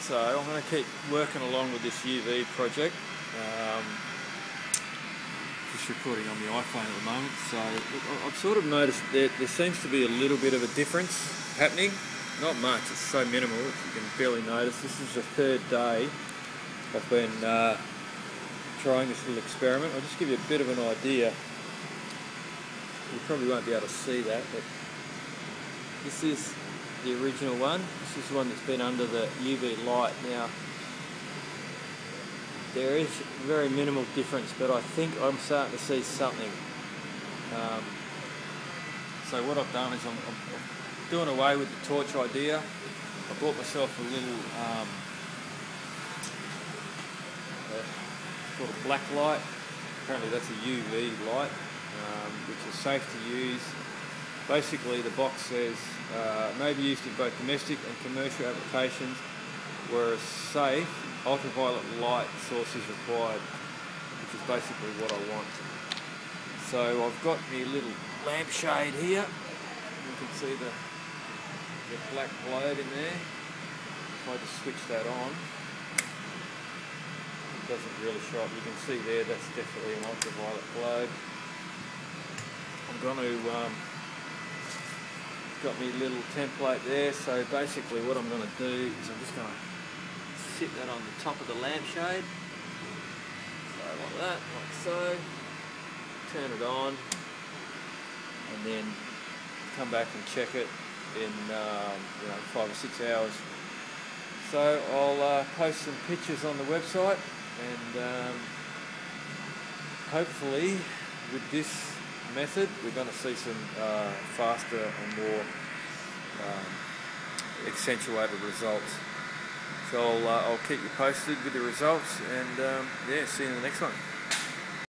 so I'm going to keep working along with this UV project. Um, just recording on the iPhone at the moment, so I've sort of noticed that there seems to be a little bit of a difference happening. Not much, it's so minimal you can barely notice. This is the third day I've been uh, trying this little experiment. I'll just give you a bit of an idea. You probably won't be able to see that, but this is the original one. This is one that's been under the UV light. Now, there is very minimal difference, but I think I'm starting to see something. Um, so what I've done is I'm, I'm, doing away with the torch idea. I bought myself a little um, called a black light. Apparently that's a UV light, um, which is safe to use. Basically the box says uh, may be used in both domestic and commercial applications where a safe ultraviolet light source is required, which is basically what I want. So I've got my little lampshade here. You can see the, the black globe in there. If I just switch that on, it doesn't really show up. You can see there, that's definitely an ultraviolet globe. I'm going to um, got me a little template there. So basically what I'm going to do is I'm just going to sit that on the top of the lampshade. So like that, like so. Turn it on and then come back and check it in um, you know five or six hours. So I'll uh, post some pictures on the website and um, hopefully with this method, we're going to see some uh, faster and more um, accentuated results. So I'll, uh, I'll keep you posted with the results and um, yeah, see you in the next one.